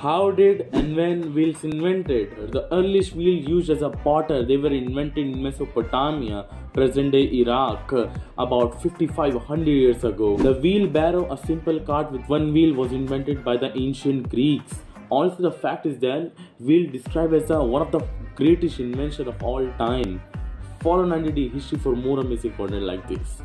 How did and when wheels invented? The earliest wheel used as a potter, they were invented in Mesopotamia, present-day Iraq, about 5500 years ago. The wheelbarrow, a simple cart with one wheel, was invented by the ancient Greeks. Also, the fact is that wheel described as a, one of the greatest invention of all time. Follow 90D history for more amazing content like this.